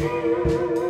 Deus.